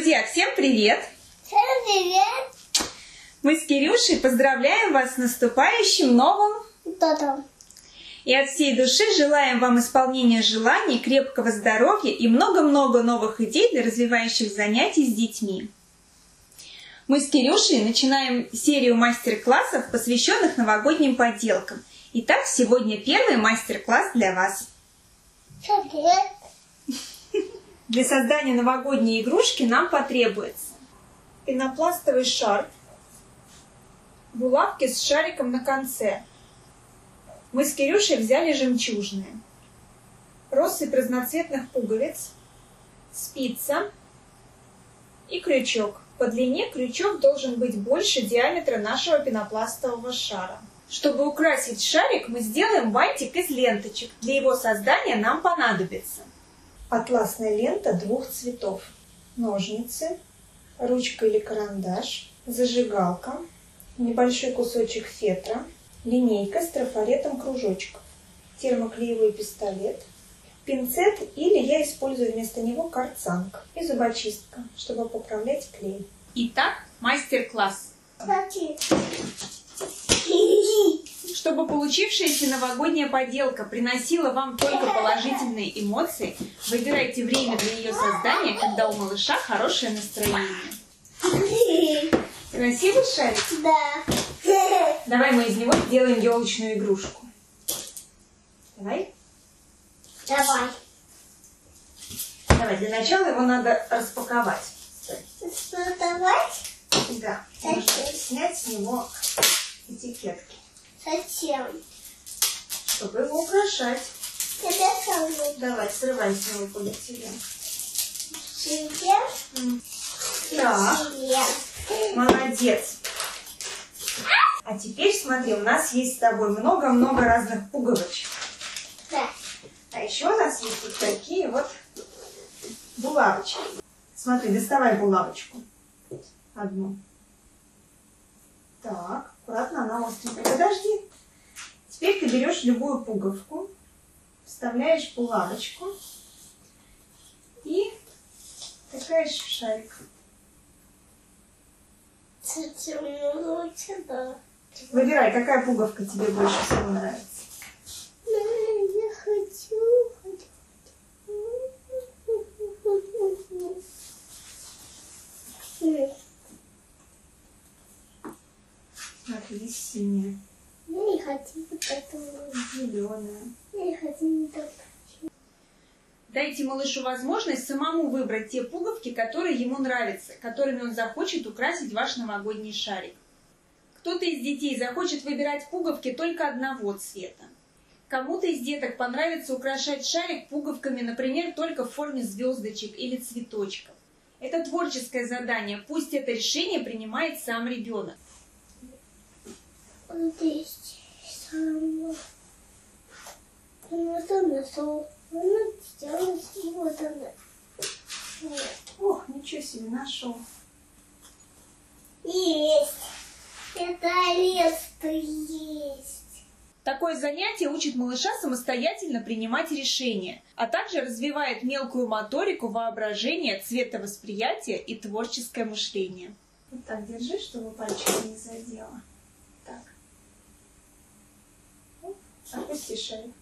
Друзья, всем привет! Всем привет! Мы с Кирюшей поздравляем вас с наступающим новым Кто-то. и от всей души желаем вам исполнения желаний, крепкого здоровья и много-много новых идей для развивающих занятий с детьми. Мы с Кирюшей начинаем серию мастер-классов, посвященных новогодним поделкам. Итак, сегодня первый мастер-класс для вас. Привет! Для создания новогодней игрушки нам потребуется пенопластовый шар, булавки с шариком на конце. Мы с Кирюшей взяли жемчужные, россыпь разноцветных пуговиц, спица и крючок. По длине крючок должен быть больше диаметра нашего пенопластового шара. Чтобы украсить шарик, мы сделаем бантик из ленточек. Для его создания нам понадобится атласная лента двух цветов, ножницы, ручка или карандаш, зажигалка, небольшой кусочек фетра, линейка с трафаретом кружочков, термоклеевой пистолет, пинцет или я использую вместо него карцанг и зубочистка, чтобы поправлять клей. Итак, мастер-класс. Смотри. Чтобы получившаяся новогодняя поделка приносила вам только положительные эмоции, выбирайте время для ее создания, когда у малыша хорошее настроение. Красивый шарик? Да. Давай мы из него сделаем елочную игрушку. Давай. Давай. Давай, для начала его надо распаковать. Создавать? Да. Снять с него этикетки, Зачем? чтобы его украшать. Тебе самому. Давай, срывай с него полиэтилен. Тебе? Так. Молодец. А теперь смотри, у нас есть с тобой много-много разных пуговочек. Да. А еще у нас есть вот такие вот булавочки. Смотри, доставай булавочку. Одну. Так, аккуратно, она остренькая. Подожди. Теперь ты берешь любую пуговку, вставляешь булавочку и такаешь в шарик. Выбирай, какая пуговка тебе больше всего нравится. Я хочу, хочу. хочу. Смотри, здесь синяя, Я не хочу вот этого. зеленая. Я не хочу вот этого. Дайте малышу возможность самому выбрать те пуговки, которые ему нравятся, которыми он захочет украсить ваш новогодний шарик. Кто-то из детей захочет выбирать пуговки только одного цвета. Кому-то из деток понравится украшать шарик пуговками, например, только в форме звездочек или цветочков. Это творческое задание, пусть это решение принимает сам ребенок. Вот здесь сам. Вот он нашел. Он сделал вот она. Вот. Ох, ничего себе, нашел. Есть. Это лес есть. Такое занятие учит малыша самостоятельно принимать решения, а также развивает мелкую моторику, воображение, цветовосприятие и творческое мышление. Вот так держи, чтобы пальчик не задело. Так. Оп, Шею.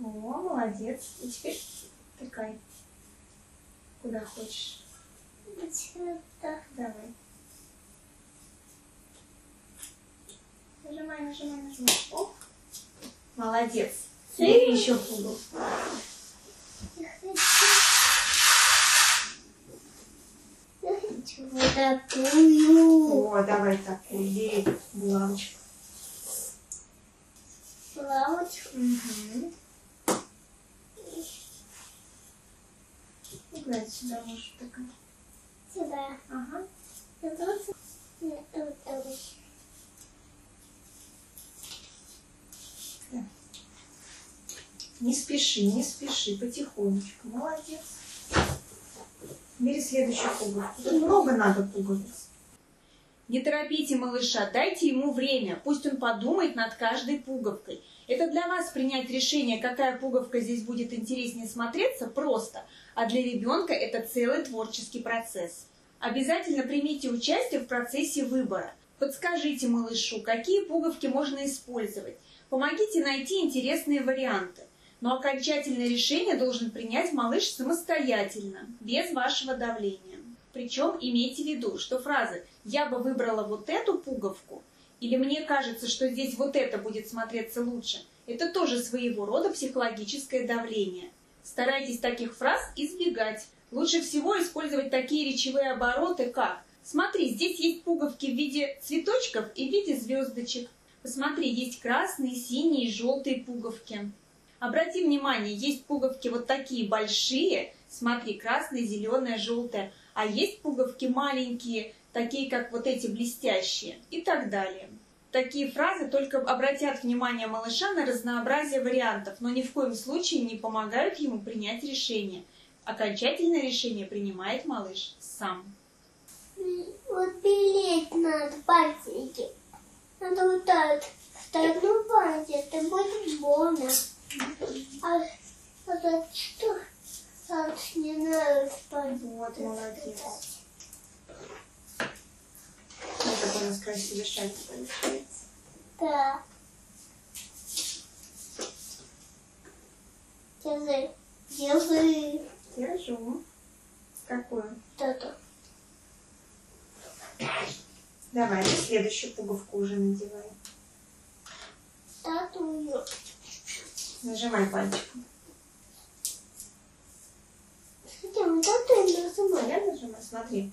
О, молодец. И теперь тыкай. Куда хочешь. Это Давай. Нажимай, нажимай, нажимай. Оп. Молодец. Бери еще. Я хочу вот такую О, давай такую. Бери булавочку. Лавочку. Угу. И гладь сюда можешь такая. Сюда. Ага. Это вот. Это вот так. Не спеши, не спеши, потихонечку. Молодец. Бери следующую пуговку. Тут много надо пуговиц. Не торопите малыша, дайте ему время, пусть он подумает над каждой пуговкой. Это для вас принять решение, какая пуговка здесь будет интереснее смотреться, просто, а для ребенка это целый творческий процесс. Обязательно примите участие в процессе выбора. Подскажите малышу, какие пуговки можно использовать. Помогите найти интересные варианты. Но окончательное решение должен принять малыш самостоятельно, без вашего давления. Причем имейте в виду, что фразы «я бы выбрала вот эту пуговку» или «мне кажется, что здесь вот это будет смотреться лучше» – это тоже своего рода психологическое давление. Старайтесь таких фраз избегать. Лучше всего использовать такие речевые обороты, как «Смотри, здесь есть пуговки в виде цветочков и в виде звездочек». Посмотри, есть красные, синие и желтые пуговки. Обрати внимание, есть пуговки вот такие большие, смотри, красная, зеленая, желтая, а есть пуговки маленькие, такие как вот эти блестящие и так далее. Такие фразы только обратят внимание малыша на разнообразие вариантов, но ни в коем случае не помогают ему принять решение. Окончательное решение принимает малыш сам. Вот белеть надо пальчики. Надо вот так. Ставить на пальцы, это будет больно. А вот это что? Так не надо спать. Вот, молодец. Такой у нас красивый шарик получается. Да. Держи. Держи. Держу. Какую? Это. Давай, следующую пуговку уже надевай. Татую. Нажимай пальчиком. Смотри.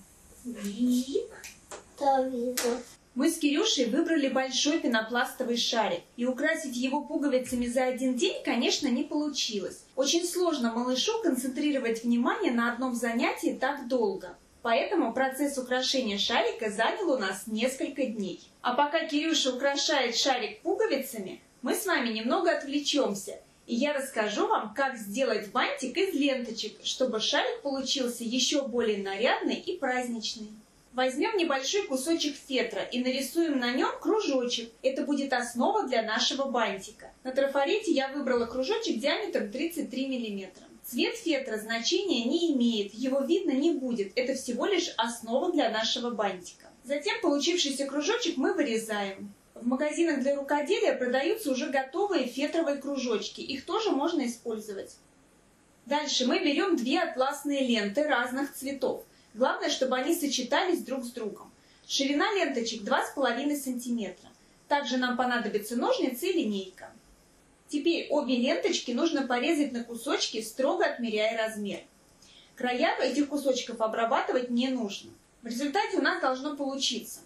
Мы с Кирюшей выбрали большой пенопластовый шарик, и украсить его пуговицами за один день, конечно, не получилось. Очень сложно малышу концентрировать внимание на одном занятии так долго. Поэтому процесс украшения шарика занял у нас несколько дней. А пока Кирюша украшает шарик пуговицами, мы с вами немного отвлечемся, и я расскажу вам, как сделать бантик из ленточек, чтобы шарик получился еще более нарядный и праздничный. Возьмем небольшой кусочек фетра и нарисуем на нем кружочек. Это будет основа для нашего бантика. На трафарете я выбрала кружочек диаметром 33 мм. Цвет фетра значения не имеет, его видно не будет. Это всего лишь основа для нашего бантика. Затем получившийся кружочек мы вырезаем. В магазинах для рукоделия продаются уже готовые фетровые кружочки. Их тоже можно использовать. Дальше мы берем две атласные ленты разных цветов. Главное, чтобы они сочетались друг с другом. Ширина ленточек 2,5 см. Также нам понадобятся ножницы и линейка. Теперь обе ленточки нужно порезать на кусочки, строго отмеряя размер. Края этих кусочков обрабатывать не нужно. В результате у нас должно получиться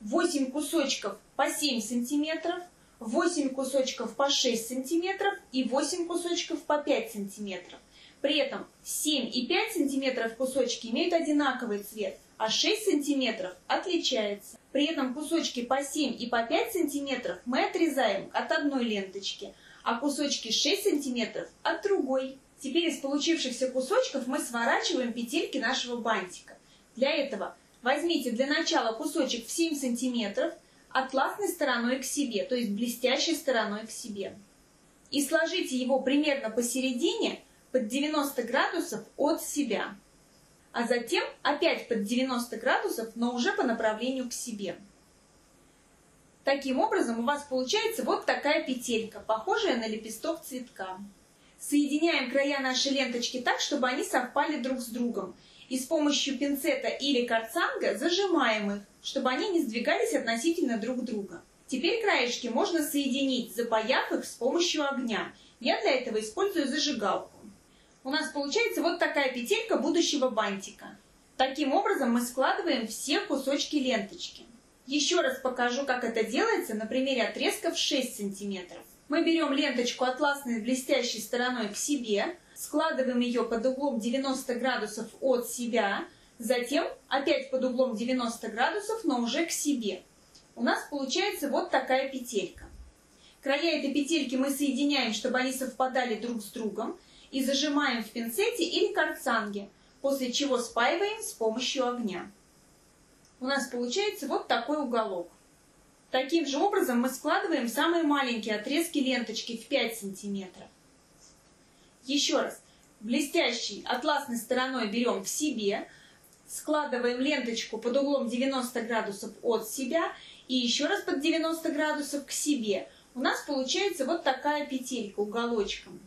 8 кусочков по 7 см, 8 кусочков по 6 см и 8 кусочков по 5 см. При этом 7 и 5 см кусочки имеют одинаковый цвет, а 6 см отличается. При этом кусочки по 7 и по 5 см мы отрезаем от одной ленточки, а кусочки 6 см от другой. Теперь из получившихся кусочков мы сворачиваем петельки нашего бантика. Для этого возьмите для начала кусочек в 7 см атласной стороной к себе, то есть блестящей стороной к себе. И сложите его примерно посередине под 90 градусов от себя. А затем опять под 90 градусов, но уже по направлению к себе. Таким образом у вас получается вот такая петелька, похожая на лепесток цветка. Соединяем края нашей ленточки так, чтобы они совпали друг с другом. И с помощью пинцета или карцанга зажимаем их, чтобы они не сдвигались относительно друг друга. Теперь краешки можно соединить, запаяв их с помощью огня. Я для этого использую зажигалку. У нас получается вот такая петелька будущего бантика. Таким образом мы складываем все кусочки ленточки. Еще раз покажу, как это делается на примере отрезков 6 см. Мы берем ленточку атласной блестящей стороной к себе, складываем ее под углом 90 градусов от себя, затем опять под углом 90 градусов, но уже к себе. У нас получается вот такая петелька. Края этой петельки мы соединяем, чтобы они совпадали друг с другом, и зажимаем в пинцете или карцанге, после чего спаиваем с помощью огня. у нас получается вот такой уголок. Таким же образом мы складываем самые маленькие отрезки ленточки в 5 сантиметров. Еще раз, блестящей атласной стороной берем к себе, складываем ленточку под углом 90 градусов от себя и еще раз под 90 градусов к себе. У нас получается вот такая петелька уголочком.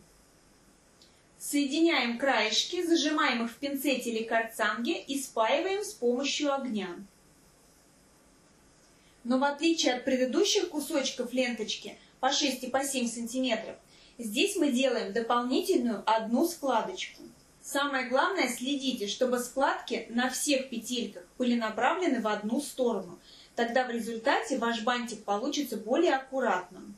Соединяем краешки, зажимаем их в пинцете или карцанге и спаиваем с помощью огня. Но в отличие от предыдущих кусочков ленточки по 6 и по 7 сантиметров, здесь мы делаем дополнительную одну складочку. Самое главное, следите, чтобы складки на всех петельках были направлены в одну сторону. Тогда в результате ваш бантик получится более аккуратным.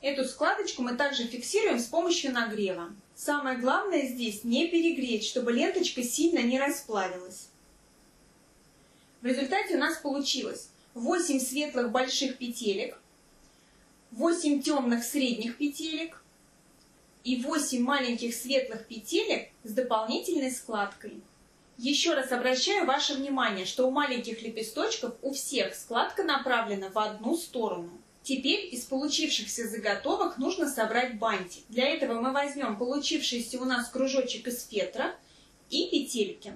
Эту складочку мы также фиксируем с помощью нагрева. Самое главное здесь не перегреть, чтобы ленточка сильно не расплавилась. В результате у нас получилось 8 светлых больших петелек, 8 темных средних петелек и 8 маленьких светлых петелек с дополнительной складкой. Еще раз обращаю ваше внимание, что у маленьких лепесточков у всех складка направлена в одну сторону. Теперь из получившихся заготовок нужно собрать бантик. Для этого мы возьмем получившийся у нас кружочек из фетра и петельки.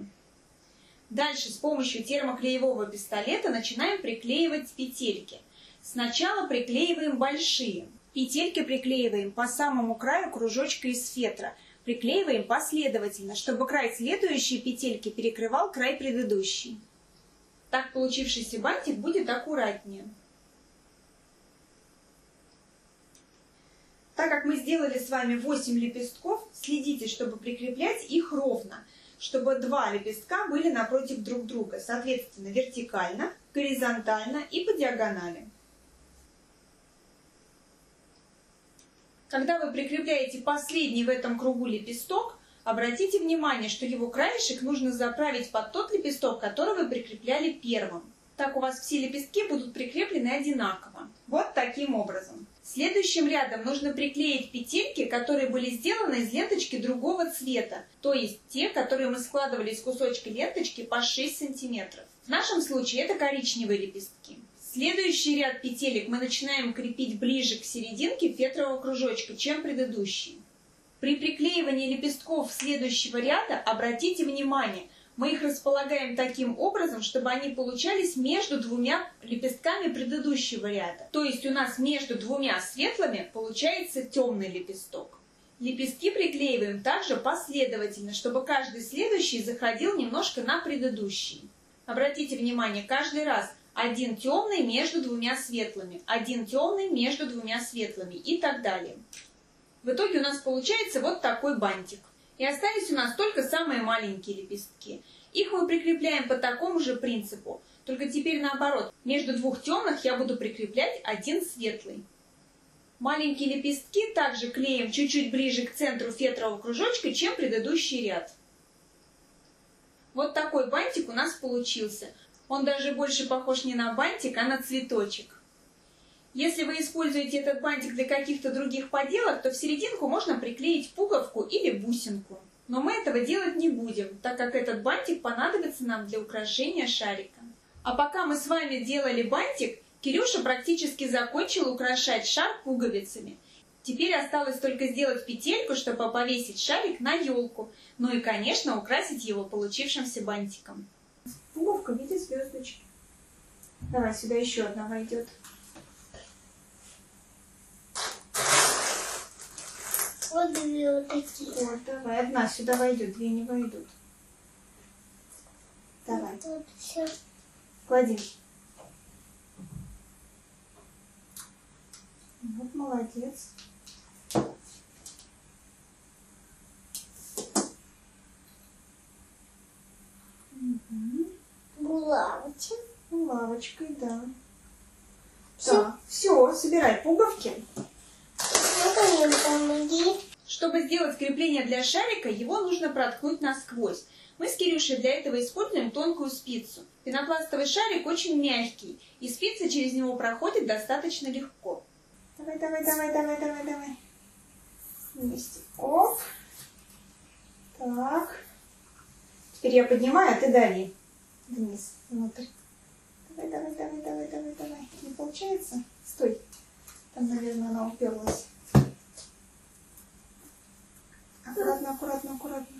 Дальше с помощью термоклеевого пистолета начинаем приклеивать петельки. Сначала приклеиваем большие. Петельки приклеиваем по самому краю кружочка из фетра. Приклеиваем последовательно, чтобы край следующей петельки перекрывал край предыдущей. Так получившийся бантик будет аккуратнее. Так как мы сделали с вами 8 лепестков, следите, чтобы прикреплять их ровно – чтобы два лепестка были напротив друг друга, соответственно, вертикально, горизонтально и по диагонали. Когда вы прикрепляете последний в этом кругу лепесток, обратите внимание, что его краешек нужно заправить под тот лепесток, который вы прикрепляли первым. Так у вас все лепестки будут прикреплены одинаково. Вот таким образом. Следующим рядом нужно приклеить петельки, которые были сделаны из ленточки другого цвета, то есть те, которые мы складывали из кусочка ленточки по 6 сантиметров. В нашем случае это коричневые лепестки. Следующий ряд петелек мы начинаем крепить ближе к серединке фетрового кружочка, чем предыдущий. При приклеивании лепестков следующего ряда обратите внимание – мы их располагаем таким образом, чтобы они получались между двумя лепестками предыдущего ряда. То есть у нас между двумя светлыми получается темный лепесток. Лепестки приклеиваем также последовательно, чтобы каждый следующий заходил немножко на предыдущий. Обратите внимание, каждый раз один темный между двумя светлыми, один темный между двумя светлыми и так далее. В итоге у нас получается вот такой бантик. И остались у нас только самые маленькие лепестки. Их мы прикрепляем по такому же принципу, только теперь наоборот. Между двух темных я буду прикреплять один светлый. Маленькие лепестки также клеим чуть-чуть ближе к центру фетрового кружочка, чем предыдущий ряд. Вот такой бантик у нас получился. Он даже больше похож не на бантик, а на цветочек. Если вы используете этот бантик для каких-то других поделок, то в серединку можно приклеить пуговку или бусинку. Но мы этого делать не будем, так как этот бантик понадобится нам для украшения шарика. А пока мы с вами делали бантик, Кирюша практически закончил украшать шар пуговицами. Теперь осталось только сделать петельку, чтобы повесить шарик на елку. Ну и, конечно, украсить его получившимся бантиком. Пуговка в виде звездочки. Давай, сюда еще одна войдет. Вот две вот такие. Вот, давай, одна сюда войдет, две не войдут. Давай. Вот все. Клади. Вот молодец. Угу. Булавочка. Лавочкой, да. Всё? Так, все, собирай пуговки. Чтобы сделать крепление для шарика, его нужно проткнуть насквозь. Мы с Кирюшей для этого используем тонкую спицу. Пенопластовый шарик очень мягкий, и спица через него проходит достаточно легко. Давай, давай, давай, давай, давай, давай. Вместе. Оп. Так. Теперь я поднимаю, а ты дави. Вниз, внутрь. Давай, давай, давай, давай, давай, давай. Не получается? Стой. Там, наверное, она уперлась. Аккуратно, аккуратно, аккуратно.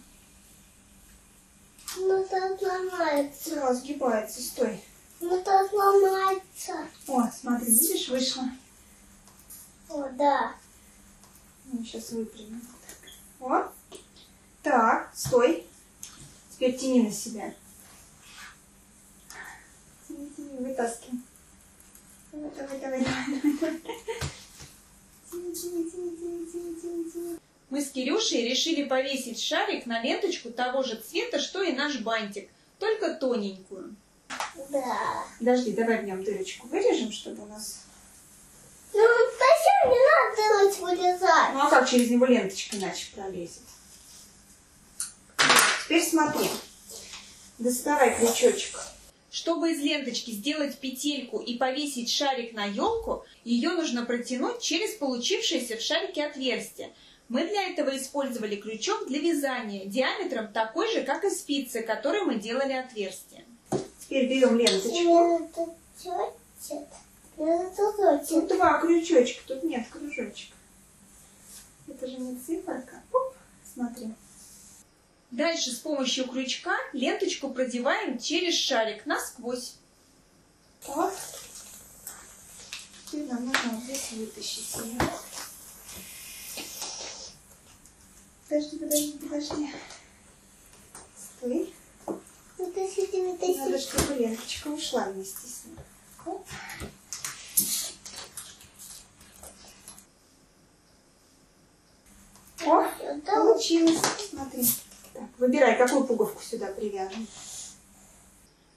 Ну, это сломается. Все, сгибается, стой. Ну, это сломается. О, смотри, видишь, вышло. О, да. Ну, сейчас выпрямим. О. Так, стой. Теперь тяни на себя. Вытаскивай. Давай, давай, давай, давай, давай. Мы с Кирюшей решили повесить шарик на ленточку того же цвета, что и наш бантик, только тоненькую. Да. Подожди, давай в нем дырочку вырежем, чтобы у нас... Ну, зачем не надо делать вырезать? Ну а как через него ленточка иначе пролезет? Теперь смотри. Доставай крючочек. Чтобы из ленточки сделать петельку и повесить шарик на елку, ее нужно протянуть через получившееся в шарике отверстие. Мы для этого использовали крючок для вязания, диаметром такой же, как и спицы, которой мы делали отверстие. Теперь берем ленточку. Тут два крючочка, тут нет кружочка. Это же не циферка. Оп, смотри. Дальше с помощью крючка ленточку продеваем через шарик насквозь. Вот. Теперь нам нужно вот здесь вытащить ее. Подожди, подожди, подожди. Стой. Вытащите, Надо, вытащите. чтобы ленточка ушла вместе с ней. Оп. О, получилось. Смотри. Выбирай, какую пуговку сюда привяжем.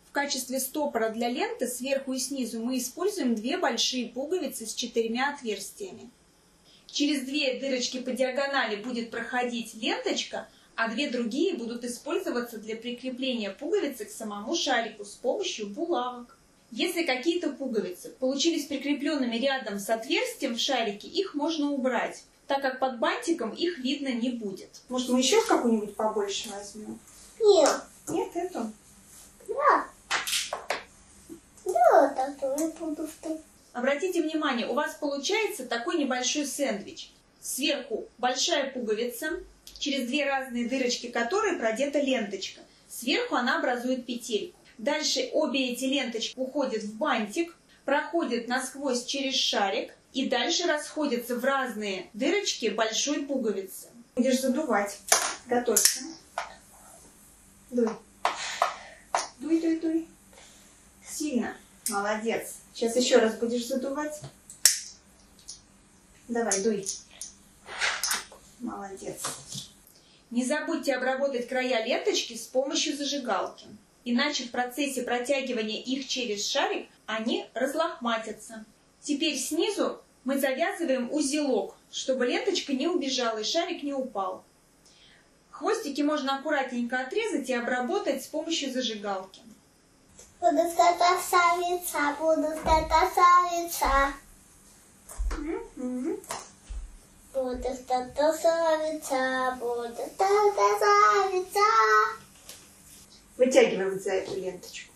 В качестве стопора для ленты сверху и снизу мы используем две большие пуговицы с четырьмя отверстиями. Через две дырочки по диагонали будет проходить ленточка, а две другие будут использоваться для прикрепления пуговицы к самому шарику с помощью булавок. Если какие-то пуговицы получились прикрепленными рядом с отверстием в шарике, их можно убрать, так как под бантиком их видно не будет. Может, мы еще какую-нибудь побольше возьмем? нет. Нет, эту. Да. Да, такую подушку. Обратите внимание, у вас получается такой небольшой сэндвич. Сверху большая пуговица, через две разные дырочки которой продета ленточка. Сверху она образует петельку. Дальше обе эти ленточки уходят в бантик, проходят насквозь через шарик и дальше расходятся в разные дырочки большой пуговицы. Будешь задувать. Готовься. Дуй. Дуй, дуй, дуй. Сильно. Молодец. Сейчас еще раз будешь задувать. Давай, дуй. Молодец. Не забудьте обработать края ленточки с помощью зажигалки. Иначе в процессе протягивания их через шарик они разлохматятся. Теперь снизу мы завязываем узелок, чтобы ленточка не убежала и шарик не упал. Хвостики можно аккуратненько отрезать и обработать с помощью зажигалки. Буду красавица, буду красавица. Мгм. Буду красавица, буду красавица. Вытягивай вот за эту ленточку.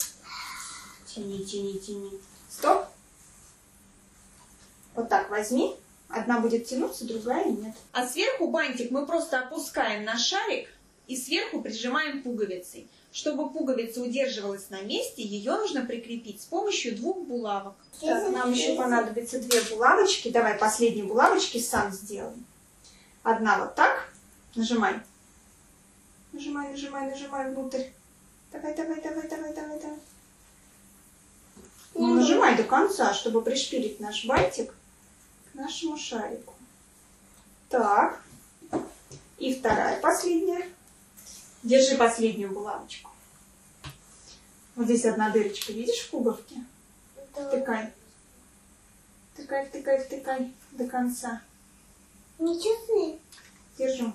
Тяни, тяни, тяни. Стоп. Вот так возьми. Одна будет тянуться, другая нет. А сверху бантик мы просто опускаем на шарик и сверху прижимаем пуговицей. Чтобы пуговица удерживалась на месте, ее нужно прикрепить с помощью двух булавок. Так, нам еще понадобится две булавочки. Давай последние булавочки сам сделаем. Одна вот так. Нажимай. Нажимай, нажимай, нажимай внутрь. Давай, давай, давай, давай, давай, давай. Ну, нажимай до конца, чтобы пришпилить наш бантик к нашему шарику. Так. И вторая, последняя. Держи последнюю булавочку. Вот здесь одна дырочка, видишь, в пуговке? Втыкай. Втыкай, втыкай, втыкай до конца. Ничего Держу.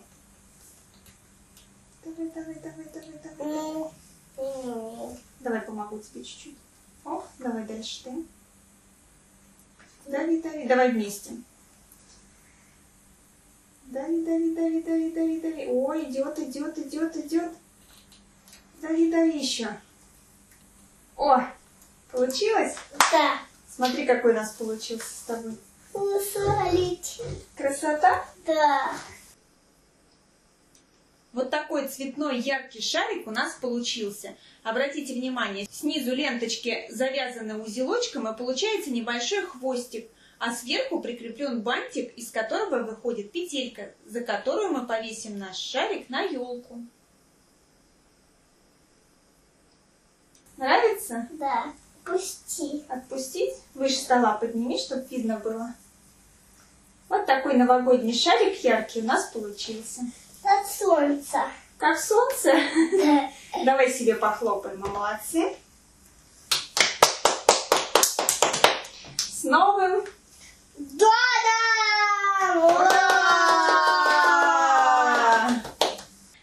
Давай, давай, давай, давай, давай. не. Ну, Давай помогу тебе чуть-чуть. О, давай дальше ты. Дави, дави. Давай вместе. Дави, дави, дави, дави, дави, дави. Ой, идет, идет, идет, идет. Дави, дави еще. О, получилось? Да. Смотри, какой у нас получился с тобой. Усолить. Красота? Да. Вот такой цветной яркий шарик у нас получился. Обратите внимание, снизу ленточки завязаны узелочком и получается небольшой хвостик, а сверху прикреплен бантик, из которого выходит петелька, за которую мы повесим наш шарик на елку. Нравится? Да. Пусти. Отпустить? Выше стола подними, чтобы видно было. Вот такой новогодний шарик яркий у нас получился. От солнца. Как солнце. Да. Давай себе похлопаем, мы молодцы. С новым! Да-да! Ура!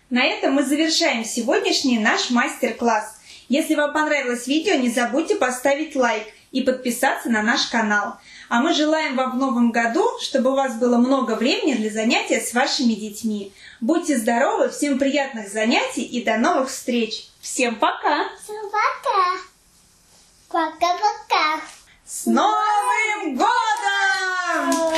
На этом мы завершаем сегодняшний наш мастер-класс. Если вам понравилось видео, не забудьте поставить лайк и подписаться на наш канал. А мы желаем вам в новом году, чтобы у вас было много времени для занятия с вашими детьми. Будьте здоровы, всем приятных занятий и до новых встреч. Всем пока! Пока. Пока-пока. С Новым годом!